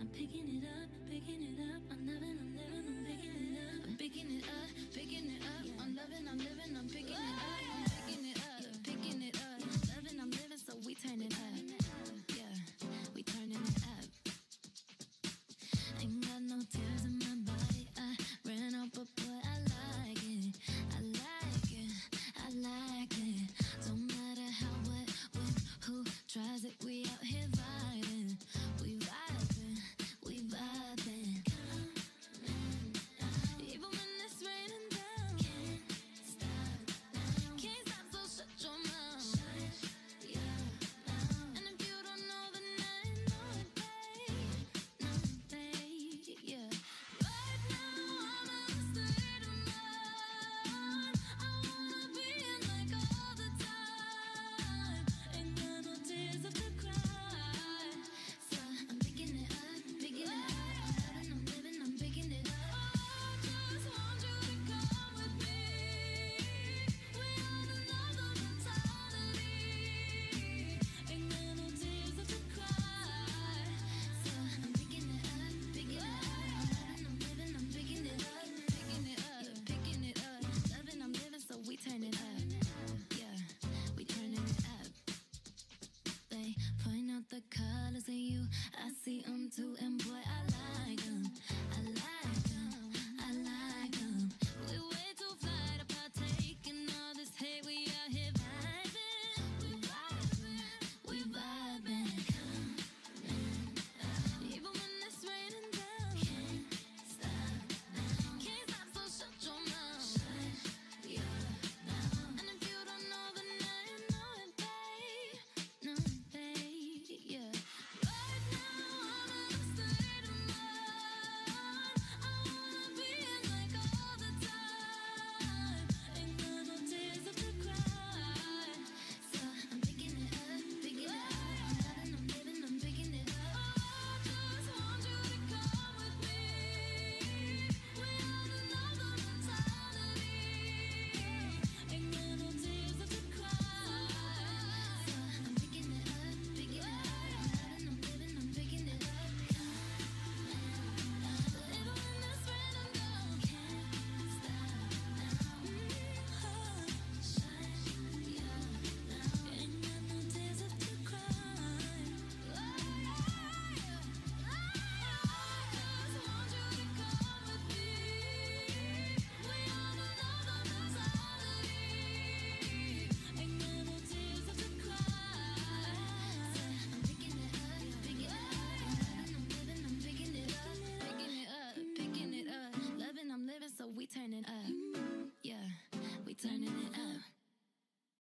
I'm picking it up, picking it up. I'm loving, I'm never, I'm picking it up. I'm picking it up.